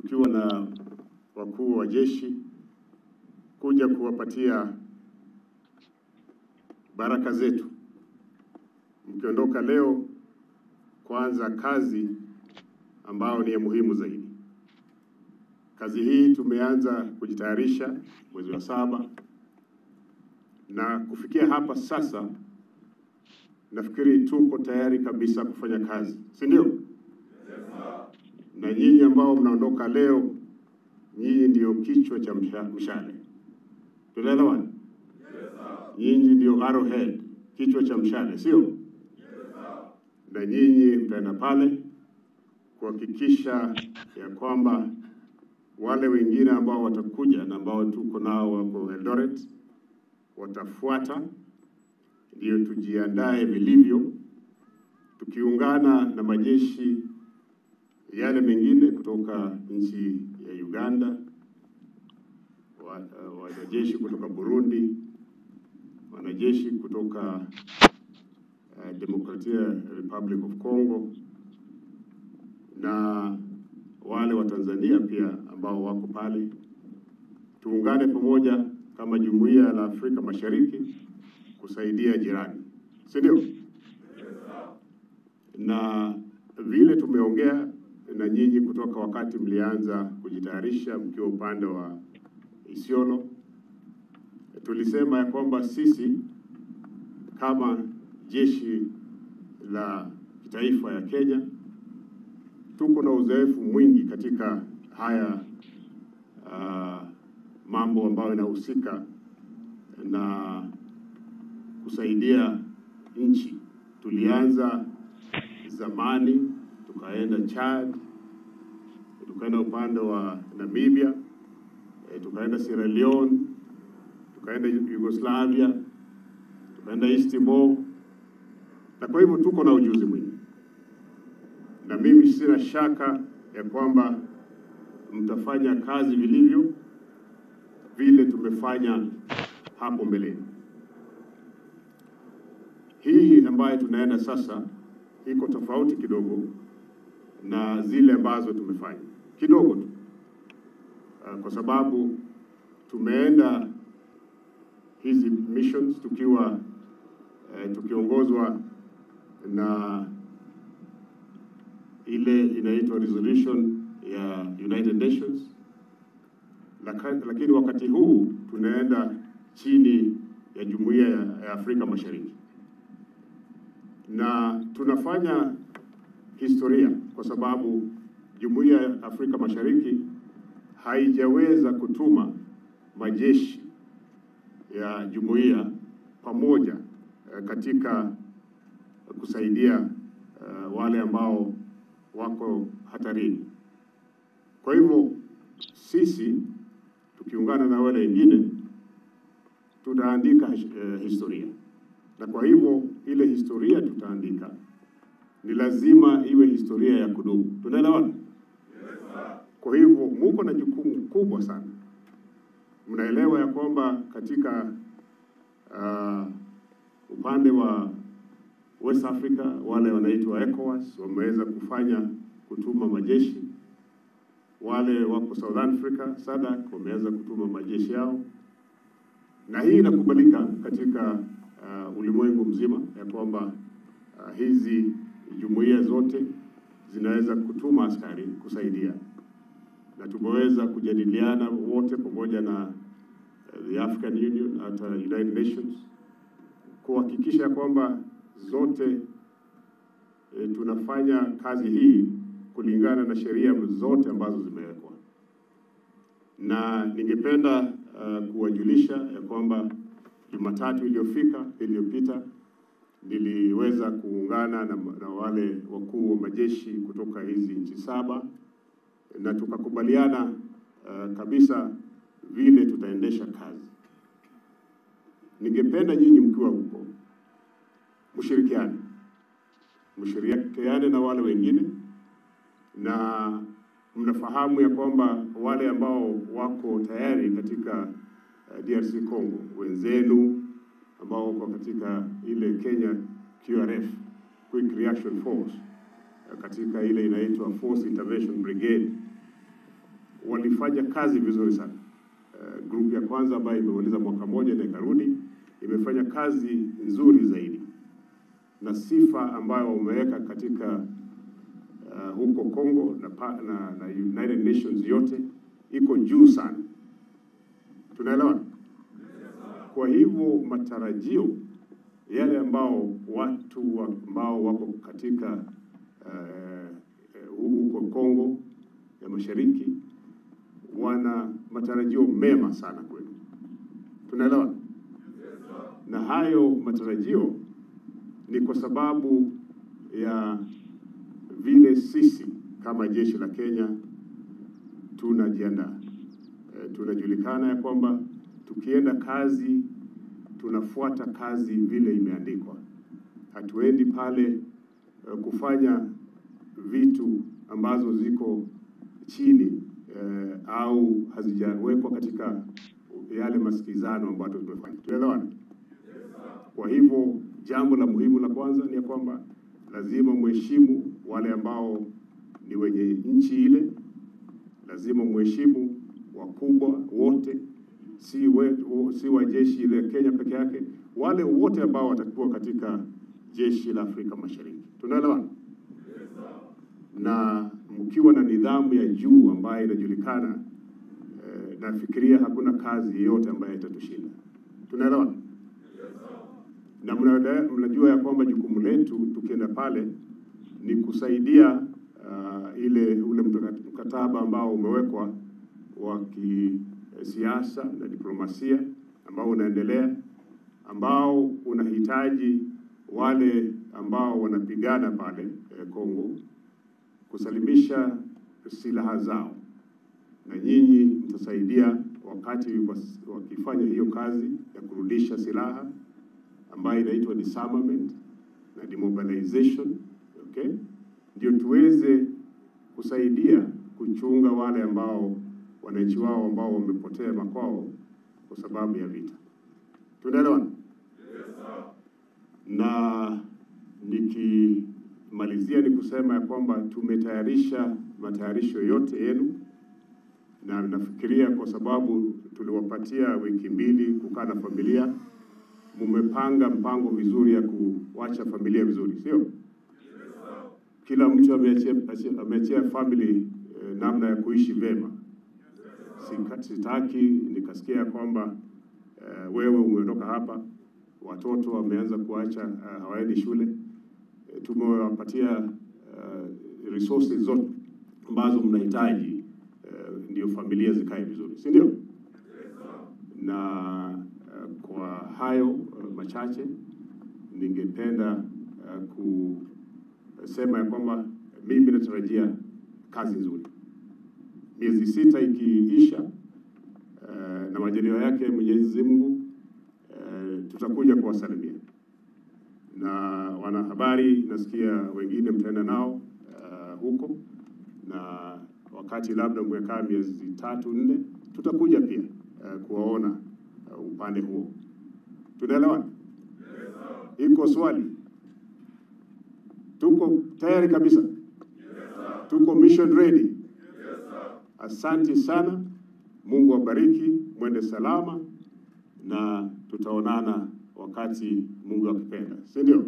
tukiwa na wakuu wa jeshi kuja kuwapatia baraka zetu, mkiondoka leo kwanza kazi ambayo ni ya muhimu zaidi. Kazi hii tumeanza kujitayarisha mwezi wa saba na kufikia hapa sasa, nafikiri tuko tayari kabisa kufanya kazi, si ndio? Na nyinyi ambao mnaondoka leo, nyinyi ndio kichwa cha mshale. Tunaelewana? Nyinyi ndio arrowhead, kichwa cha mshale, sio? Na nyinyi mtaenda pale kuhakikisha ya kwamba wale wengine ambao watakuja na ambao tuko nao wako Eldoret watafuata, ndio tujiandae vilivyo, tukiungana na majeshi yale mengine kutoka nchi ya Uganda, wa- wanajeshi kutoka Burundi, wanajeshi kutoka uh, Democratia Republic of Congo na wale wa Tanzania pia ambao wako pale, tuungane pamoja kama jumuiya la Afrika Mashariki kusaidia jirani, si ndio? Na vile tumeongea na nyinyi kutoka wakati mlianza kujitayarisha mkiwa upande wa Isiolo, tulisema ya kwamba sisi kama jeshi la kitaifa ya Kenya tuko na uzoefu mwingi katika haya uh, mambo ambayo yanahusika na kusaidia nchi. Tulianza zamani, tukaenda Chad, tukaenda upande wa Namibia, e, tukaenda Sierra Leone, tukaenda Yugoslavia, tukaenda East Timor, na kwa hivyo tuko na ujuzi mwingi. Na mimi sina shaka ya kwamba mtafanya kazi vilivyo vile tumefanya hapo mbeleni. Hii ambayo tunaenda sasa iko tofauti kidogo na zile ambazo tumefanya. Kidogo tu, Ah, kwa sababu tumeenda hizi missions tukiwa eh, tukiongozwa na ile inaitwa resolution ya United Nations, lakini wakati huu tunaenda chini ya jumuiya ya ya Afrika Mashariki. Na tunafanya historia kwa sababu jumuiya ya Afrika Mashariki haijaweza kutuma majeshi ya jumuiya pamoja eh, katika kusaidia eh, wale ambao wako hatarini. Kwa hivyo sisi tukiungana na wale wengine tutaandika eh, historia, na kwa hivyo ile historia tutaandika ni lazima iwe historia ya kudumu. Tunaelewana? Kwa hivyo muko na jukumu kubwa sana. Mnaelewa ya kwamba katika uh, upande wa West Africa wale wanaitwa ECOWAS wameweza kufanya kutuma majeshi, wale wako South Africa SADC wameweza kutuma majeshi yao, na hii inakubalika katika uh, ulimwengu mzima ya kwamba uh, hizi jumuiya zote zinaweza kutuma askari kusaidia, na tumeweza kujadiliana wote pamoja na uh, the African Union hata United Nations kuhakikisha kwamba zote e, tunafanya kazi hii kulingana na sheria zote ambazo zimewekwa, na ningependa uh, kuwajulisha ya kwamba Jumatatu iliyofika iliyopita niliweza kuungana na, na wale wakuu wa majeshi kutoka hizi nchi saba na tukakubaliana uh, kabisa vile tutaendesha kazi. Ningependa nyinyi mkiwa huko mshirikiane, mshirikiane na wale wengine, na mnafahamu ya kwamba wale ambao wako tayari katika uh, DRC Congo, wenzenu ambao wako katika ile Kenya QRF, Quick Reaction Force, katika ile inaitwa Force Intervention Brigade, walifanya kazi vizuri sana. Uh, grupu ya kwanza ambayo imemaliza mwaka mmoja na ikarudi imefanya kazi nzuri zaidi, na sifa ambayo wameweka katika uh, huko Congo na, na, na United Nations yote iko juu sana. Tunaelewana? Kwa hivyo matarajio yale ambao watu wa- ambao wako katika huko uh, huko Kongo ya Mashariki wana matarajio mema sana kweli, tunaelewa yes, Na hayo matarajio ni kwa sababu ya vile sisi kama jeshi la Kenya tunajiandaa. E, tunajulikana ya kwamba tukienda kazi tunafuata kazi vile imeandikwa. Hatuendi pale uh, kufanya vitu ambazo ziko chini uh, au hazijawekwa katika yale masikizano ambayo tumefanya. Tuelewana? Kwa hivyo jambo la muhimu la kwanza ni ya kwamba lazima mheshimu wale ambao ni wenye nchi ile, lazima mheshimu wakubwa wote, si, we, si wa jeshi la Kenya peke yake, wale wote ambao watakuwa katika jeshi la Afrika Mashariki. Tunaelewana? na mkiwa na nidhamu ya juu ambayo inajulikana, eh, nafikiria hakuna kazi yoyote ambayo itatushinda. Tunaelewana? na mnajua ya kwamba jukumu letu tukienda pale ni kusaidia uh, ile ule mkataba ambao umewekwa wa siasa na diplomasia ambao unaendelea ambao unahitaji wale ambao wanapigana pale eh, Kongo kusalimisha silaha zao, na nyinyi mtasaidia wakati wakifanya hiyo kazi ya kurudisha silaha ambayo inaitwa disarmament na demobilization, okay? Ndio tuweze kusaidia kuchunga wale ambao wananchi wao ambao wamepotea makwao kwa sababu ya vita. Tunaelewana? Na nikimalizia ni kusema ya kwamba tumetayarisha matayarisho yote yenu, na nafikiria kwa sababu tuliwapatia wiki mbili kukaa na familia, mumepanga mpango vizuri ya kuwacha familia vizuri, sio? Kila mtu ameachia family eh, namna ya kuishi vema. Sitaki nikasikia kwamba uh, wewe umetoka hapa, watoto wameanza kuacha uh, hawaendi shule. E, tumewapatia uh, resources zote ambazo mnahitaji uh, ndio familia zikae vizuri, si ndio? Na uh, kwa hayo uh, machache ningependa uh, kusema ya kwamba mimi natarajia kazi nzuri. Miezi sita ikiisha eh, na majaliwa yake Mwenyezi Mungu eh, tutakuja kuwasalimia na wanahabari, nasikia wengine mtaenda nao uh, huko, na wakati labda mmekaa miezi tatu nne, tutakuja pia uh, kuwaona uh, upande huo. Tunaelewana? Iko swali? Tuko tayari kabisa? Tuko mission ready? Asante sana. Mungu awabariki, mwende salama na tutaonana wakati Mungu akipenda, si ndio?